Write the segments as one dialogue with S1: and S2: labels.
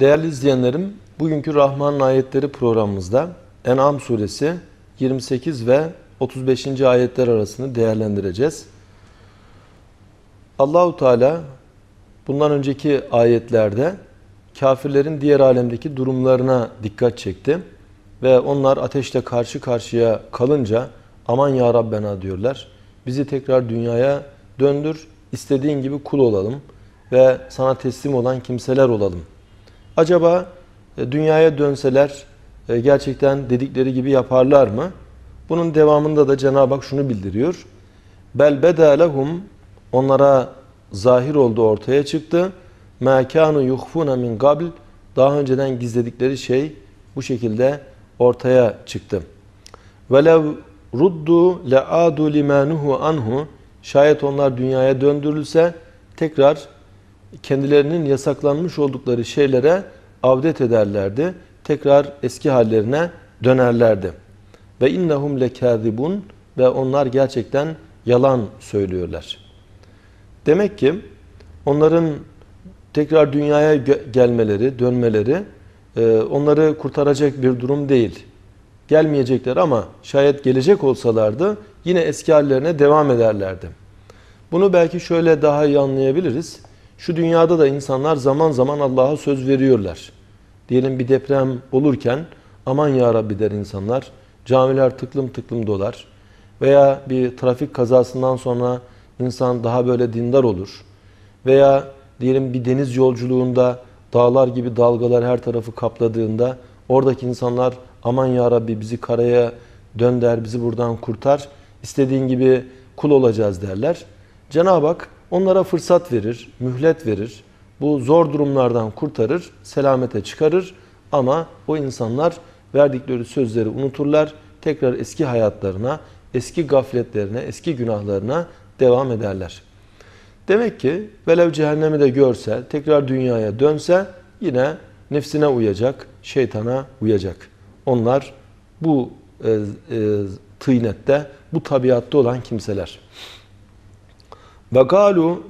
S1: Değerli izleyenlerim, bugünkü Rahman'ın ayetleri programımızda En'am suresi 28 ve 35. ayetler arasını değerlendireceğiz. Allahu Teala bundan önceki ayetlerde kafirlerin diğer alemdeki durumlarına dikkat çekti ve onlar ateşle karşı karşıya kalınca aman ya Rabbena diyorlar. Bizi tekrar dünyaya döndür, istediğin gibi kul olalım ve sana teslim olan kimseler olalım. Acaba e, dünyaya dönseler e, gerçekten dedikleri gibi yaparlar mı? Bunun devamında da Cenab-ı Hak şunu bildiriyor. Bel beda lehum onlara zahir oldu ortaya çıktı. Ma kanu yuhfuna min qabl daha önceden gizledikleri şey bu şekilde ortaya çıktı. Velev ruddu le'adu limanuhu anhu şayet onlar dünyaya döndürülse tekrar kendilerinin yasaklanmış oldukları şeylere avdet ederlerdi. Tekrar eski hallerine dönerlerdi. Ve innahum lekâzibun ve onlar gerçekten yalan söylüyorlar. Demek ki onların tekrar dünyaya gelmeleri, dönmeleri e, onları kurtaracak bir durum değil. Gelmeyecekler ama şayet gelecek olsalardı yine eski hallerine devam ederlerdi. Bunu belki şöyle daha iyi anlayabiliriz. Şu dünyada da insanlar zaman zaman Allah'a söz veriyorlar. Diyelim bir deprem olurken aman ya Rabbi der insanlar. Camiler tıklım tıklım dolar. Veya bir trafik kazasından sonra insan daha böyle dindar olur. Veya diyelim bir deniz yolculuğunda dağlar gibi dalgalar her tarafı kapladığında oradaki insanlar aman ya Rabbi bizi karaya dönder, bizi buradan kurtar. İstediğin gibi kul olacağız derler. Cenab-ı Hak onlara fırsat verir, mühlet verir. Bu zor durumlardan kurtarır, selamete çıkarır. Ama o insanlar verdikleri sözleri unuturlar. Tekrar eski hayatlarına, eski gafletlerine, eski günahlarına devam ederler. Demek ki velev cehennemi de görse, tekrar dünyaya dönse yine nefsine uyacak, şeytana uyacak. Onlar bu e, e, tıynette, bu tabiatta olan kimseler. Ve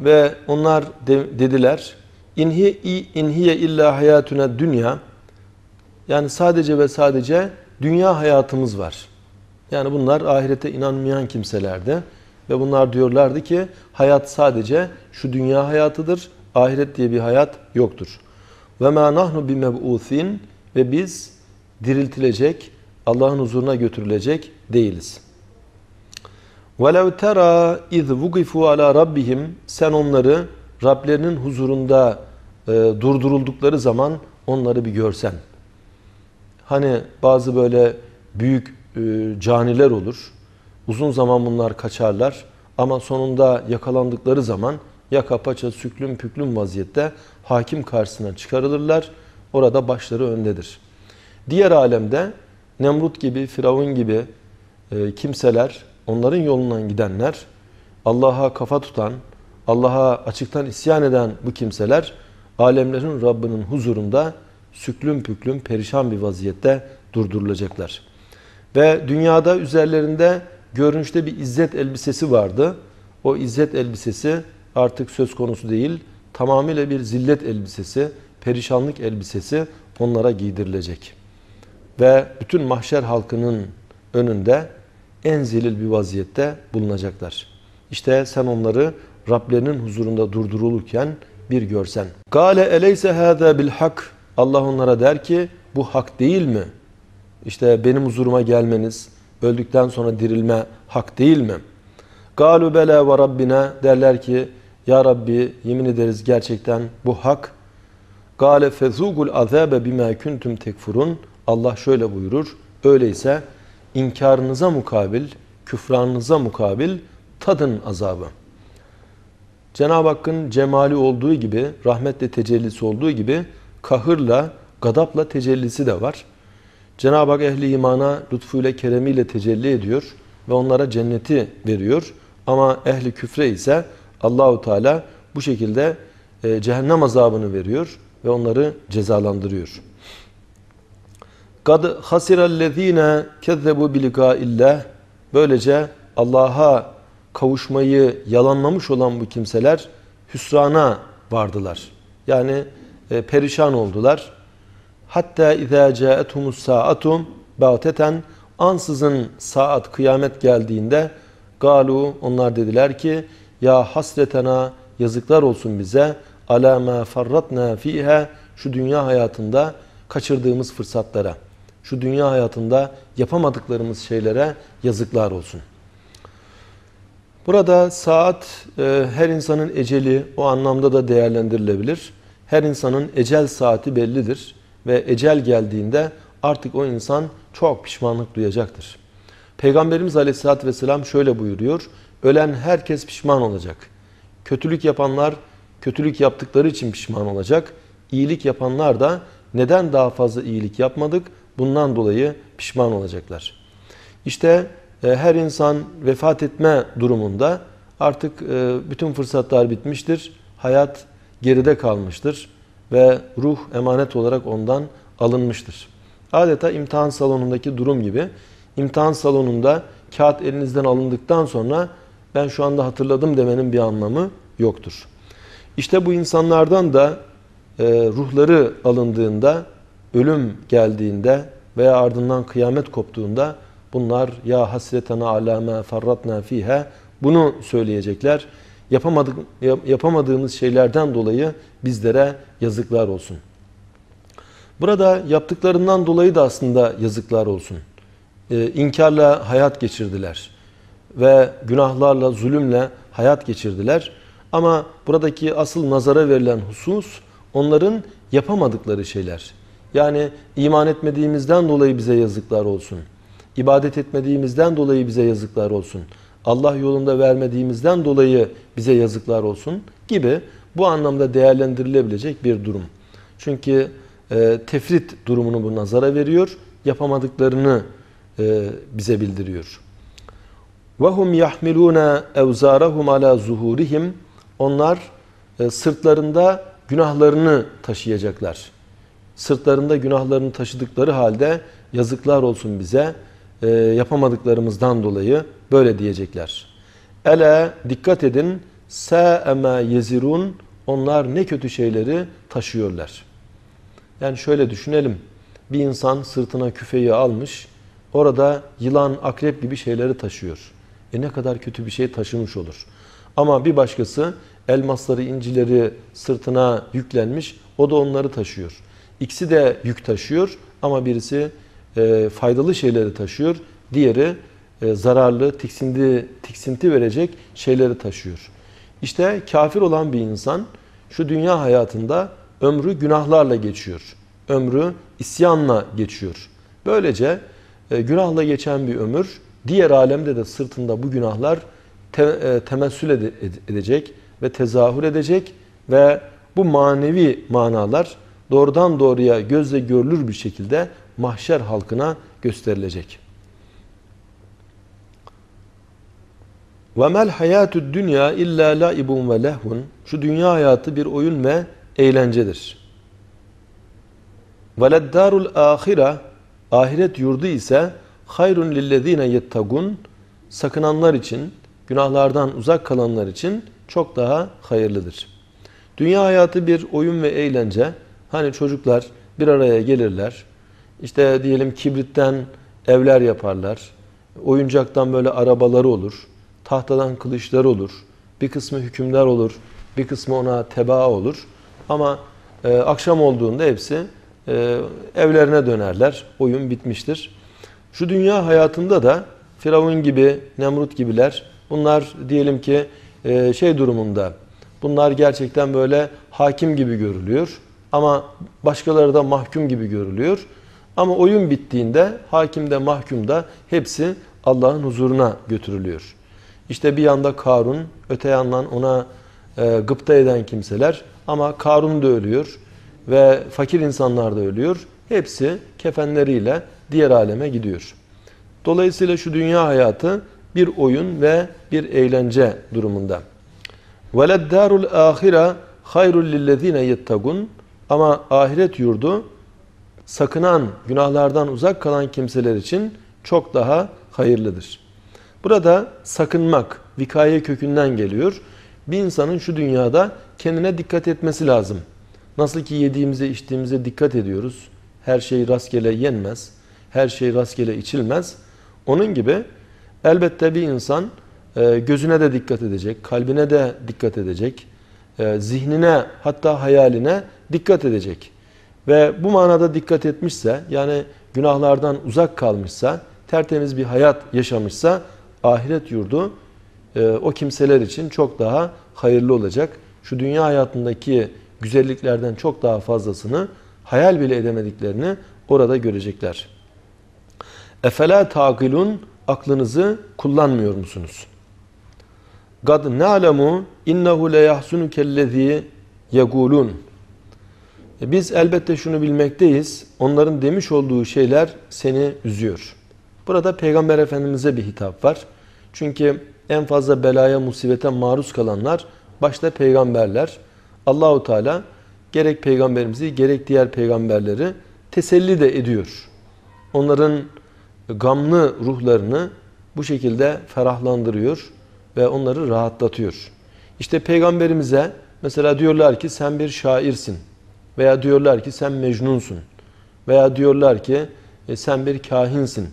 S1: ve onlar de, dediler inhi inhiye illa hayatuna dünya yani sadece ve sadece dünya hayatımız var. Yani bunlar ahirete inanmayan kimselerdi. Ve bunlar diyorlardı ki hayat sadece şu dünya hayatıdır. Ahiret diye bir hayat yoktur. Ve ma nahnu bimeb'uthin ve biz diriltilecek, Allah'ın huzuruna götürülecek değiliz. وَلَوْ تَرَى اِذْ وُقِفُوا عَلَى رَبِّهِمْ Sen onları Rablerinin huzurunda e, durduruldukları zaman onları bir görsen. Hani bazı böyle büyük e, caniler olur. Uzun zaman bunlar kaçarlar ama sonunda yakalandıkları zaman yaka paça süklüm püklüm vaziyette hakim karşısına çıkarılırlar. Orada başları öndedir. Diğer alemde Nemrut gibi, Firavun gibi e, kimseler, onların yolundan gidenler, Allah'a kafa tutan, Allah'a açıktan isyan eden bu kimseler alemlerin Rabbinin huzurunda süklüm püklüm perişan bir vaziyette durdurulacaklar. Ve dünyada üzerlerinde görünüşte bir izzet elbisesi vardı. O izzet elbisesi artık söz konusu değil, tamamıyla bir zillet elbisesi, perişanlık elbisesi onlara giydirilecek. Ve bütün mahşer halkının önünde en zelil bir vaziyette bulunacaklar. İşte sen onları Rablerinin huzurunda durdurulurken bir görsen. Gale eleyse hâzâ bil hak. Allah onlara der ki bu hak değil mi? İşte benim huzuruma gelmeniz, öldükten sonra dirilme hak değil mi? Galu bela ve rabbina derler ki ya Rabbi yemin ederiz gerçekten bu hak. Gale fezugul azabe bima kuntum tekfurun. Allah şöyle buyurur. Öyleyse inkarınıza mukabil, küfranınıza mukabil tadın azabı. Cenab-ı Hakk'ın cemali olduğu gibi, rahmetle tecellisi olduğu gibi kahırla, gadapla tecellisi de var. Cenab-ı Hak ehli imana lütfuyla, keremiyle tecelli ediyor ve onlara cenneti veriyor. Ama ehli küfre ise Allahu Teala bu şekilde e, cehennem azabını veriyor ve onları cezalandırıyor. Kad hasirellezine kezzebu illah. Böylece Allah'a kavuşmayı yalanlamış olan bu kimseler hüsrana vardılar. Yani e, perişan oldular Hatta izâ câethumus sâ'atu bâteten ansızın saat kıyamet geldiğinde galu onlar dediler ki ya hasretena yazıklar olsun bize ala ma farratna fiha şu dünya hayatında kaçırdığımız fırsatlara şu dünya hayatında yapamadıklarımız şeylere yazıklar olsun. Burada saat e, her insanın eceli o anlamda da değerlendirilebilir. Her insanın ecel saati bellidir ve ecel geldiğinde artık o insan çok pişmanlık duyacaktır. Peygamberimiz Aleyhisselatü Vesselam şöyle buyuruyor. Ölen herkes pişman olacak. Kötülük yapanlar kötülük yaptıkları için pişman olacak. İyilik yapanlar da neden daha fazla iyilik yapmadık? Bundan dolayı pişman olacaklar. İşte e, her insan vefat etme durumunda artık e, bütün fırsatlar bitmiştir. Hayat geride kalmıştır ve ruh emanet olarak ondan alınmıştır. Adeta imtihan salonundaki durum gibi imtihan salonunda kağıt elinizden alındıktan sonra ben şu anda hatırladım demenin bir anlamı yoktur. İşte bu insanlardan da e, ruhları alındığında, ölüm geldiğinde veya ardından kıyamet koptuğunda bunlar ya hasretena ala ma farratna fiha bunu söyleyecekler. Yapamadık, yapamadığımız şeylerden dolayı bizlere yazıklar olsun. Burada yaptıklarından dolayı da aslında yazıklar olsun. Ee, inkarla hayat geçirdiler ve günahlarla, zulümle hayat geçirdiler. Ama buradaki asıl nazara verilen husus onların yapamadıkları şeyler. Yani iman etmediğimizden dolayı bize yazıklar olsun. İbadet etmediğimizden dolayı bize yazıklar olsun. Allah yolunda vermediğimizden dolayı bize yazıklar olsun gibi bu anlamda değerlendirilebilecek bir durum. Çünkü e, tefrit durumunu bu nazara veriyor. Yapamadıklarını e, bize bildiriyor. وَهُمْ يَحْمِلُونَ اَوْزَارَهُمْ عَلَى zuhurihim Onlar e, sırtlarında günahlarını taşıyacaklar. Sırtlarında günahlarını taşıdıkları halde yazıklar olsun bize e, yapamadıklarımızdan dolayı böyle diyecekler. Ele dikkat edin sa'ema yezirun onlar ne kötü şeyleri taşıyorlar. Yani şöyle düşünelim. Bir insan sırtına küfeyi almış, orada yılan, akrep gibi şeyleri taşıyor. E ne kadar kötü bir şey taşımış olur. Ama bir başkası elmasları, incileri sırtına yüklenmiş, o da onları taşıyor. İkisi de yük taşıyor ama birisi e, faydalı şeyleri taşıyor, diğeri e, zararlı, tiksindi, tiksinti verecek şeyleri taşıyor. İşte kafir olan bir insan şu dünya hayatında ömrü günahlarla geçiyor. Ömrü isyanla geçiyor. Böylece e, günahla geçen bir ömür diğer alemde de sırtında bu günahlar te, e, temessül ede, edecek ve tezahür edecek ve bu manevi manalar doğrudan doğruya gözle görülür bir şekilde mahşer halkına gösterilecek. Ve mel hayatud dünya illa laibun ve lehvun. Şu dünya hayatı bir oyun ve eğlencedir. Ve leddarul ahire ahiret yurdu ise hayrun lillezine yettagun sakınanlar için, günahlardan uzak kalanlar için çok daha hayırlıdır. Dünya hayatı bir oyun ve eğlence. Hani çocuklar bir araya gelirler. İşte diyelim kibritten evler yaparlar. Oyuncaktan böyle arabaları olur. Tahtadan kılıçları olur. Bir kısmı hükümdar olur. Bir kısmı ona tebaa olur. Ama e, akşam olduğunda hepsi e, evlerine dönerler. Oyun bitmiştir. Şu dünya hayatında da Firavun gibi, Nemrut gibiler bunlar diyelim ki e, şey durumunda bunlar gerçekten böyle hakim gibi görülüyor ama başkaları da mahkum gibi görülüyor. Ama oyun bittiğinde hakim de mahkum da hepsi Allah'ın huzuruna götürülüyor. İşte bir yanda Karun, öte yandan ona e, gıpta eden kimseler ama Karun da ölüyor ve fakir insanlar da ölüyor. Hepsi kefenleriyle diğer aleme gidiyor. Dolayısıyla şu dünya hayatı bir oyun ve bir eğlence durumunda. وَلَدَّارُ الْآخِرَةِ خَيْرٌ لِلَّذ۪ينَ يَتَّقُونَ ama ahiret yurdu sakınan, günahlardan uzak kalan kimseler için çok daha hayırlıdır. Burada sakınmak, vikaye kökünden geliyor. Bir insanın şu dünyada kendine dikkat etmesi lazım. Nasıl ki yediğimize, içtiğimize dikkat ediyoruz. Her şey rastgele yenmez. Her şey rastgele içilmez. Onun gibi elbette bir insan e, gözüne de dikkat edecek, kalbine de dikkat edecek, e, zihnine hatta hayaline dikkat edecek. Ve bu manada dikkat etmişse yani günahlardan uzak kalmışsa, tertemiz bir hayat yaşamışsa ahiret yurdu e, o kimseler için çok daha hayırlı olacak. Şu dünya hayatındaki güzelliklerden çok daha fazlasını hayal bile edemediklerini orada görecekler. Efela taqilun aklınızı kullanmıyor musunuz? Gad na'lemu innehu le yahsunukellezî yegulun. E, biz elbette şunu bilmekteyiz. Onların demiş olduğu şeyler seni üzüyor. Burada Peygamber Efendimiz'e bir hitap var. Çünkü en fazla belaya, musibete maruz kalanlar başta peygamberler. Allahu Teala gerek peygamberimizi gerek diğer peygamberleri teselli de ediyor. Onların gamlı ruhlarını bu şekilde ferahlandırıyor ve onları rahatlatıyor. İşte peygamberimize mesela diyorlar ki sen bir şairsin veya diyorlar ki sen mecnunsun veya diyorlar ki e, sen bir kahinsin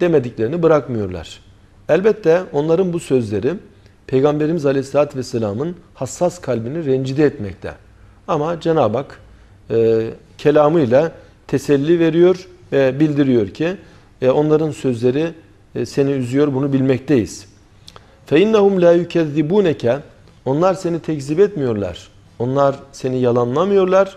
S1: demediklerini bırakmıyorlar. Elbette onların bu sözleri Peygamberimiz Aleyhisselatü Vesselam'ın hassas kalbini rencide etmekte. Ama Cenab-ı Hak e, kelamıyla teselli veriyor ve bildiriyor ki e, onların sözleri e, seni üzüyor bunu bilmekteyiz. فَاِنَّهُمْ لَا يُكَذِّبُونَكَ Onlar seni tekzip etmiyorlar. Onlar seni yalanlamıyorlar.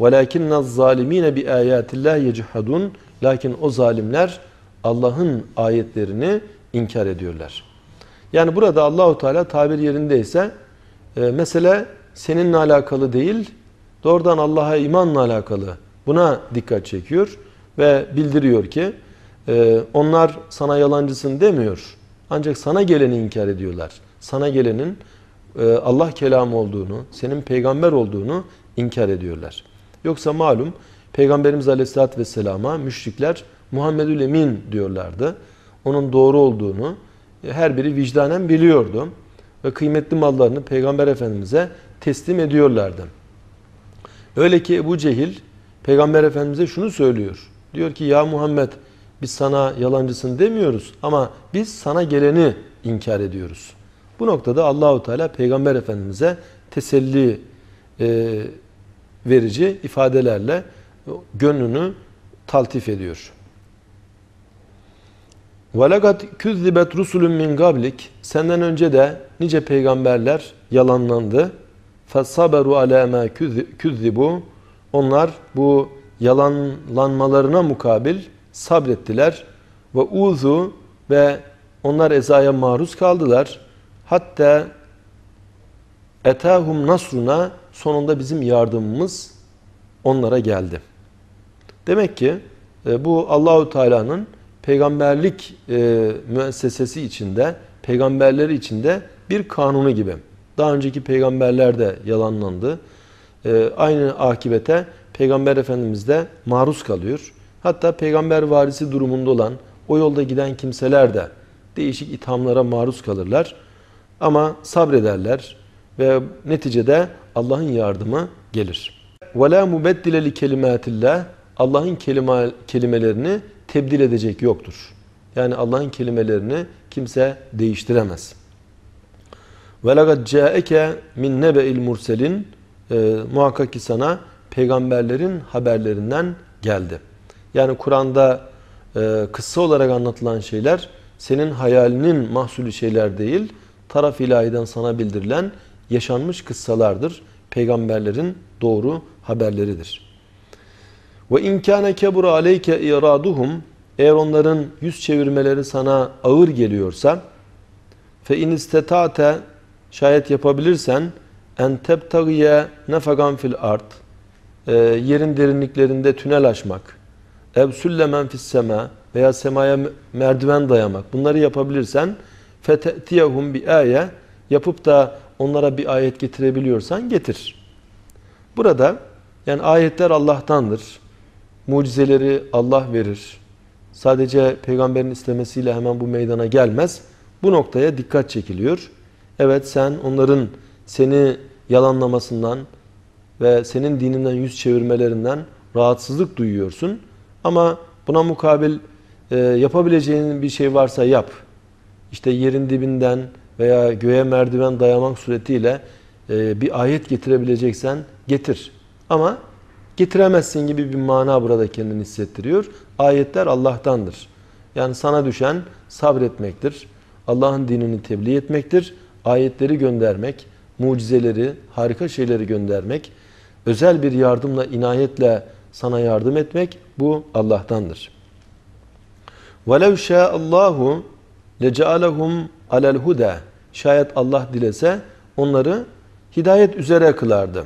S1: وَلَاكِنَّ الظَّالِم۪ينَ بِآيَاتِ اللّٰهِ يَجْحَدُونَ Lakin o zalimler Allah'ın ayetlerini inkar ediyorlar. Yani burada Allahu Teala tabir yerindeyse e, mesele seninle alakalı değil, doğrudan Allah'a imanla alakalı. Buna dikkat çekiyor ve bildiriyor ki e, onlar sana yalancısın demiyor. Ancak sana geleni inkar ediyorlar. Sana gelenin e, Allah kelamı olduğunu, senin peygamber olduğunu inkar ediyorlar. Yoksa malum Peygamberimiz Aleyhisselatü Vesselam'a müşrikler Muhammedül Emin diyorlardı. Onun doğru olduğunu her biri vicdanen biliyordu. Ve kıymetli mallarını Peygamber Efendimiz'e teslim ediyorlardı. Öyle ki Ebu Cehil Peygamber Efendimiz'e şunu söylüyor. Diyor ki ya Muhammed biz sana yalancısın demiyoruz ama biz sana geleni inkar ediyoruz. Bu noktada Allahu Teala Peygamber Efendimiz'e teselli e, verici ifadelerle gönlünü taltif ediyor. وَلَقَدْ كُذِّبَتْ رُسُلٌ min gablik Senden önce de nice peygamberler yalanlandı. فَصَبَرُوا عَلَى مَا كُذِّبُوا Onlar bu yalanlanmalarına mukabil sabrettiler. Ve uzu ve onlar ezaya maruz kaldılar. Hatta etahum nasruna sonunda bizim yardımımız onlara geldi. Demek ki e, bu Allahu Teala'nın peygamberlik e, müessesesi içinde, peygamberleri içinde bir kanunu gibi. Daha önceki peygamberler de yalanlandı. E, aynı akibete Peygamber Efendimiz de maruz kalıyor. Hatta peygamber varisi durumunda olan o yolda giden kimseler de değişik ithamlara maruz kalırlar. Ama sabrederler ve neticede Allah'ın yardımı gelir. وَلَا مُبَدِّلَ لِكَلِمَاتِ اللّٰهِ Allah'ın kelime, kelimelerini tebdil edecek yoktur. Yani Allah'ın kelimelerini kimse değiştiremez. وَلَقَدْ جَاءَكَ min nebe'il murselin e, Muhakkak ki sana peygamberlerin haberlerinden geldi. Yani Kur'an'da e, kıssa olarak anlatılan şeyler senin hayalinin mahsulü şeyler değil, taraf ilahiden sana bildirilen yaşanmış kıssalardır. Peygamberlerin doğru haberleridir. Ve imkâne kebura aleyke iraduhum eğer onların yüz çevirmeleri sana ağır geliyorsa fe in istetate şayet yapabilirsen en tebtagiye nefagan fil art e, yerin derinliklerinde tünel açmak ev süllemen fis sema veya semaya merdiven dayamak bunları yapabilirsen fete'tiyehum bi aye yapıp da onlara bir ayet getirebiliyorsan getir. Burada yani ayetler Allah'tandır. Mucizeleri Allah verir. Sadece peygamberin istemesiyle hemen bu meydana gelmez. Bu noktaya dikkat çekiliyor. Evet sen onların seni yalanlamasından ve senin dininden yüz çevirmelerinden rahatsızlık duyuyorsun. Ama buna mukabil e, yapabileceğin bir şey varsa yap İşte yerin dibinden veya göğe merdiven dayamak suretiyle e, bir ayet getirebileceksen getir. Ama getiremezsin gibi bir mana burada kendini hissettiriyor. Ayetler Allah'tandır. Yani sana düşen sabretmektir. Allah'ın dinini tebliğ etmektir. Ayetleri göndermek, mucizeleri, harika şeyleri göndermek, özel bir yardımla, inayetle sana yardım etmek bu Allah'tandır. وَلَوْ شَاءَ اللّٰهُ لَجَعَلَهُمْ عَلَى الْهُدَى Şayet Allah dilese onları hidayet üzere kılardı.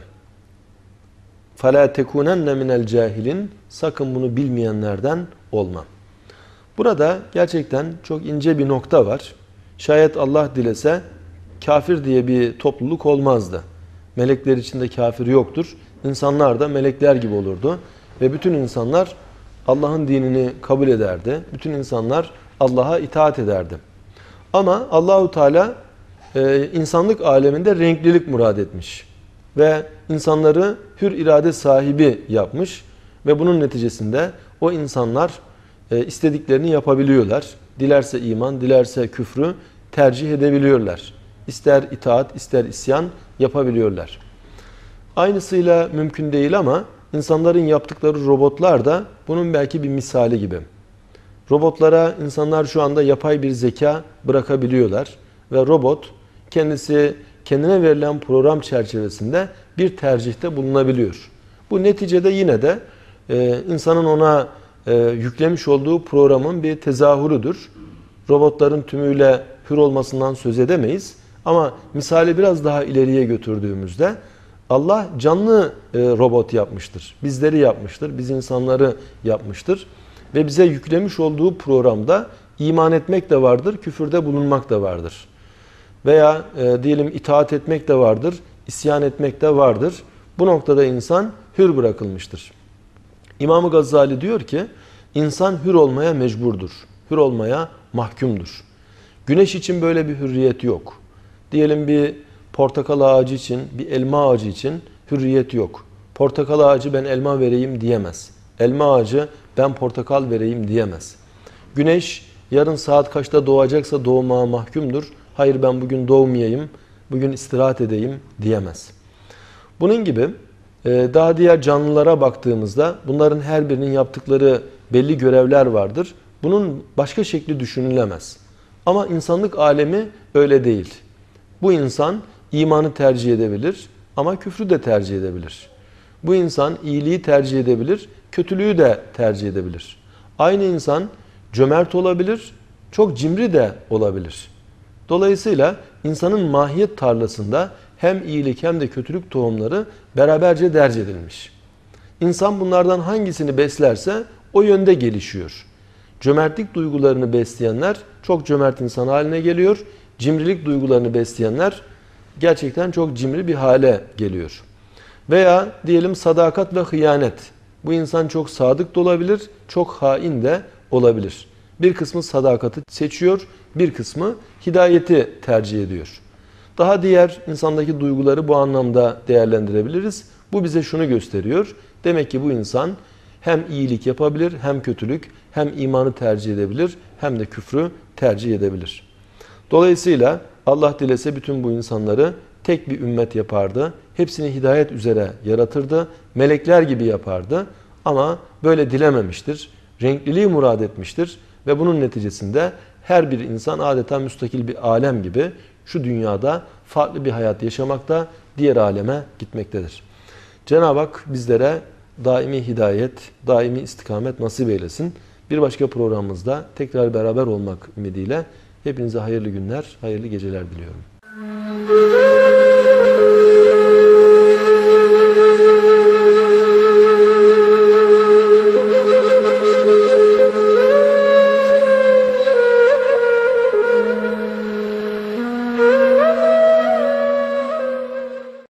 S1: فَلَا تَكُونَنَّ مِنَ الْجَاهِلِينَ Sakın bunu bilmeyenlerden olma. Burada gerçekten çok ince bir nokta var. Şayet Allah dilese kafir diye bir topluluk olmazdı. Melekler içinde kafir yoktur. İnsanlar da melekler gibi olurdu. Ve bütün insanlar Allah'ın dinini kabul ederdi. Bütün insanlar Allah'a itaat ederdi. Ama Allahu Teala e, insanlık aleminde renklilik murad etmiş. Ve insanları hür irade sahibi yapmış. Ve bunun neticesinde o insanlar e, istediklerini yapabiliyorlar. Dilerse iman, dilerse küfrü tercih edebiliyorlar. İster itaat, ister isyan yapabiliyorlar. Aynısıyla mümkün değil ama insanların yaptıkları robotlar da bunun belki bir misali gibi. Robotlara insanlar şu anda yapay bir zeka bırakabiliyorlar ve robot kendisi kendine verilen program çerçevesinde bir tercihte bulunabiliyor. Bu neticede yine de e, insanın ona e, yüklemiş olduğu programın bir tezahürüdür. Robotların tümüyle hür olmasından söz edemeyiz. Ama misali biraz daha ileriye götürdüğümüzde Allah canlı e, robot yapmıştır. Bizleri yapmıştır. Biz insanları yapmıştır. Ve bize yüklemiş olduğu programda iman etmek de vardır, küfürde bulunmak da vardır. Veya e, diyelim itaat etmek de vardır, isyan etmek de vardır. Bu noktada insan hür bırakılmıştır. İmam Gazali diyor ki, insan hür olmaya mecburdur. Hür olmaya mahkumdur. Güneş için böyle bir hürriyet yok. Diyelim bir portakal ağacı için, bir elma ağacı için hürriyet yok. Portakal ağacı ben elma vereyim diyemez. Elma ağacı ben portakal vereyim diyemez. Güneş yarın saat kaçta doğacaksa doğmaya mahkumdur. Hayır ben bugün doğmayayım, bugün istirahat edeyim diyemez. Bunun gibi e, daha diğer canlılara baktığımızda bunların her birinin yaptıkları belli görevler vardır. Bunun başka şekli düşünülemez. Ama insanlık alemi öyle değil. Bu insan imanı tercih edebilir ama küfrü de tercih edebilir. Bu insan iyiliği tercih edebilir, kötülüğü de tercih edebilir. Aynı insan cömert olabilir, çok cimri de olabilir. Dolayısıyla insanın mahiyet tarlasında hem iyilik hem de kötülük tohumları beraberce derc edilmiş. İnsan bunlardan hangisini beslerse o yönde gelişiyor. Cömertlik duygularını besleyenler çok cömert insan haline geliyor. Cimrilik duygularını besleyenler gerçekten çok cimri bir hale geliyor. Veya diyelim sadakat ve hıyanet. Bu insan çok sadık da olabilir, çok hain de olabilir. Bir kısmı sadakati seçiyor, bir kısmı hidayeti tercih ediyor. Daha diğer insandaki duyguları bu anlamda değerlendirebiliriz. Bu bize şunu gösteriyor. Demek ki bu insan hem iyilik yapabilir, hem kötülük, hem imanı tercih edebilir, hem de küfrü tercih edebilir. Dolayısıyla Allah dilese bütün bu insanları tek bir ümmet yapardı. Hepsini hidayet üzere yaratırdı. Melekler gibi yapardı. Ama böyle dilememiştir. Renkliliği murad etmiştir. Ve bunun neticesinde her bir insan adeta müstakil bir alem gibi şu dünyada farklı bir hayat yaşamakta, diğer aleme gitmektedir. Cenab-ı Hak bizlere daimi hidayet, daimi istikamet nasip eylesin. Bir başka programımızda tekrar beraber olmak ümidiyle hepinize hayırlı günler, hayırlı geceler diliyorum. Música